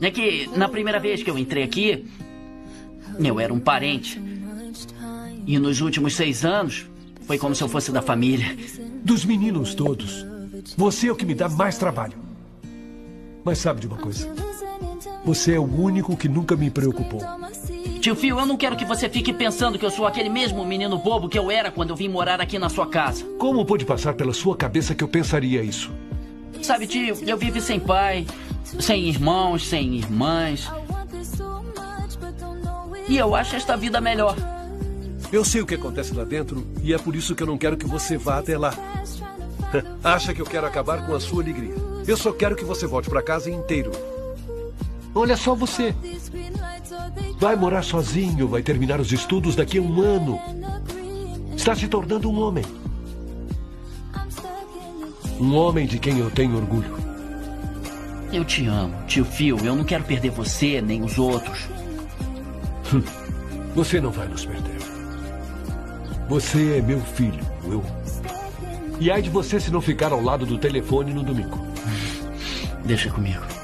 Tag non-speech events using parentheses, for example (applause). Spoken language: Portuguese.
É que na primeira vez que eu entrei aqui, eu era um parente. E nos últimos seis anos, foi como se eu fosse da família. Dos meninos todos, você é o que me dá mais trabalho. Mas sabe de uma coisa? Você é o único que nunca me preocupou. Tio Phil, eu não quero que você fique pensando que eu sou aquele mesmo menino bobo que eu era quando eu vim morar aqui na sua casa. Como pode passar pela sua cabeça que eu pensaria isso? Sabe, tio, eu vivi sem pai, sem irmãos, sem irmãs. E eu acho esta vida melhor. Eu sei o que acontece lá dentro e é por isso que eu não quero que você vá até lá. (laughs) Acha que eu quero acabar com a sua alegria. Eu só quero que você volte para casa inteiro. Olha só você. Vai morar sozinho, vai terminar os estudos daqui a um ano. Está se tornando um homem. Um homem de quem eu tenho orgulho. Eu te amo, tio Phil. Eu não quero perder você nem os outros. Você não vai nos perder. Você é meu filho, Will. E ai de você se não ficar ao lado do telefone no domingo. Deixa comigo.